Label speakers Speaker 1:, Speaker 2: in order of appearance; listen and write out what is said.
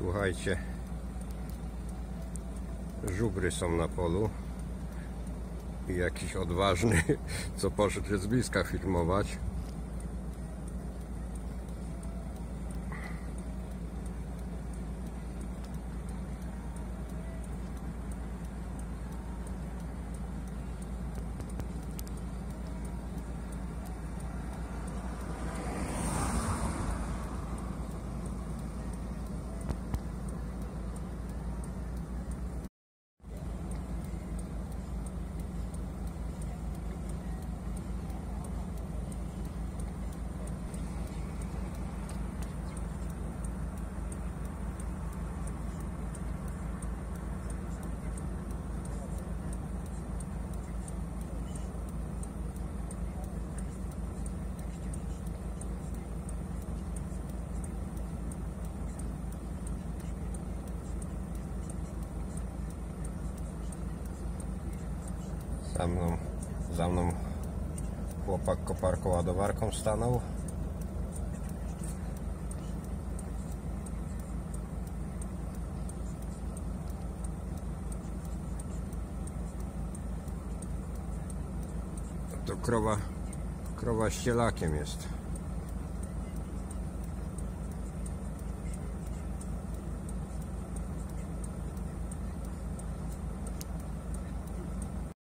Speaker 1: Słuchajcie, żubry są na polu i jakiś odważny, co poszedł z bliska filmować. Za mną, za mną chłopak koparką ładowarką stanął. To krowa, krowa ścielakiem jest.